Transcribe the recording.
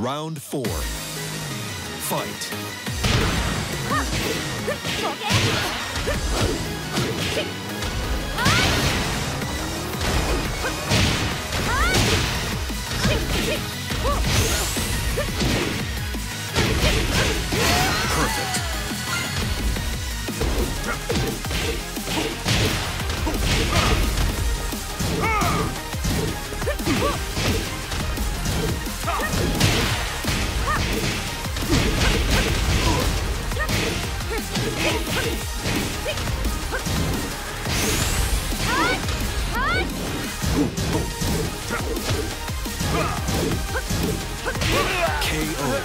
Round four. Fight. KO.